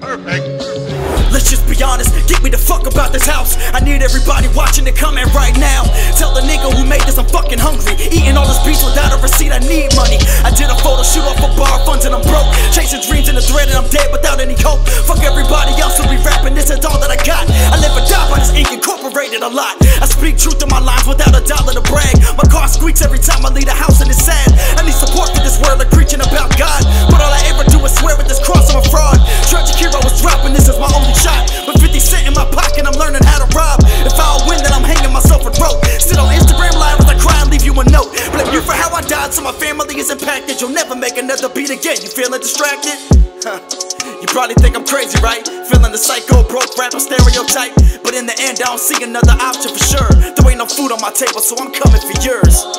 Perfect. Let's just be honest, get me the fuck about this house. I need everybody watching to comment right now. Tell the nigga who made this I'm fucking hungry. Eating all this beats without a receipt, I need money. I did a photo shoot off of bar funds and I'm broke. Chasing dreams in the thread and I'm dead without any hope. Fuck everybody else who be rapping, this is all that I got. I live or die by this ink incorporated a lot. I speak truth in my lines without a dollar so my family is impacted. You'll never make another beat again. You feeling distracted? Huh. You probably think I'm crazy, right? Feeling the psycho, broke rapper stereotype. But in the end, I don't see another option for sure. There ain't no food on my table, so I'm coming for yours.